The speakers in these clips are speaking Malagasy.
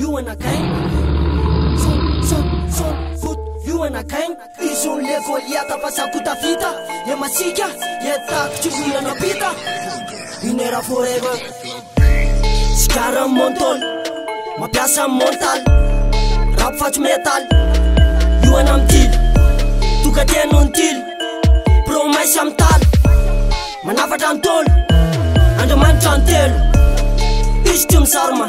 io anakaina oooot io anakaina izyle voiatapasakotavita le masika e tkoty anapita ineravore sikara am montôly mampiasa amy motaly rapifatso mea taly io ana amytily tokatenoho ny tily promaisy am tal manafatra ntôlo andramanitra ntelo izytry misaroma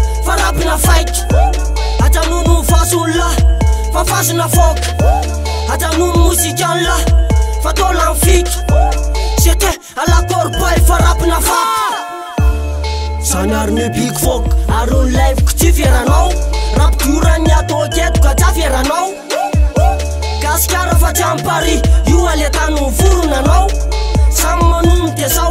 farapina faik atanonon fasoololay fafazona fôk atanonomozikalay fatalamfika set alakoray farapina fa sanaronebik fok arol laivoko tsi veranao rapikorany ataaketoka tsaveranao gasikara fa tsyamy pari io aletanyny volonanao samy manomon ta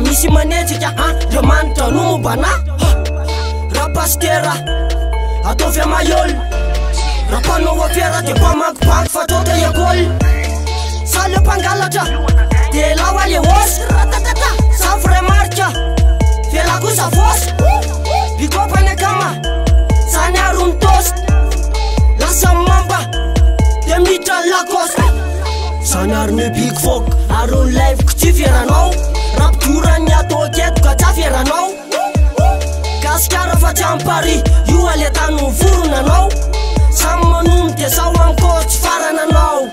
misy manetsika emanitranobana rahapaster atao vy mayôo rahapanaaer de pamakafataotayako sale mpanaltra de laaleo aramaa e lako a bikok anykama sany aromtos lasamamba de mitran lakos zanyarony bigfok aro livkotifea a tsy am' pari io ale tanyny voronanao samy manomo di saho anko tsy farananao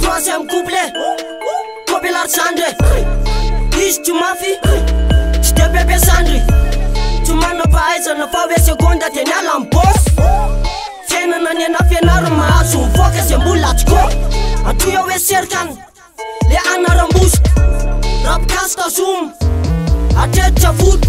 troisièm kouple topelar andre izy tsy mafy tsy debebe zandry tsy mana-pahaizana fa hoe seconde di ny alambô fanana ny nafianaria mahazonyvoka za mboly atsyko atoy a hoe serikany le analambosika rapikasika zomo atreritravoto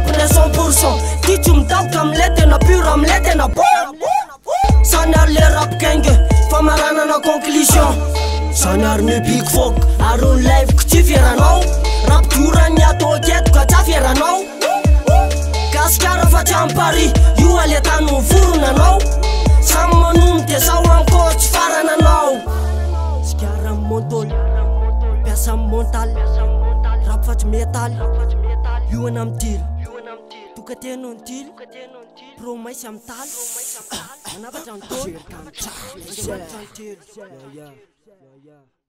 oiaarnebikok aryo lavoko tsi veranao rapidorany attetoka tsaferanao gasikara fa tsy am pari io ale tany ny foronanao samy manomo de sao anko tsy farananao sikara ammotoly piasay montal rapifatsy metaly ioana amtiry tokatehinao n ti romaisy amy tal Another don't do it. Yeah, yeah. Yeah, yeah.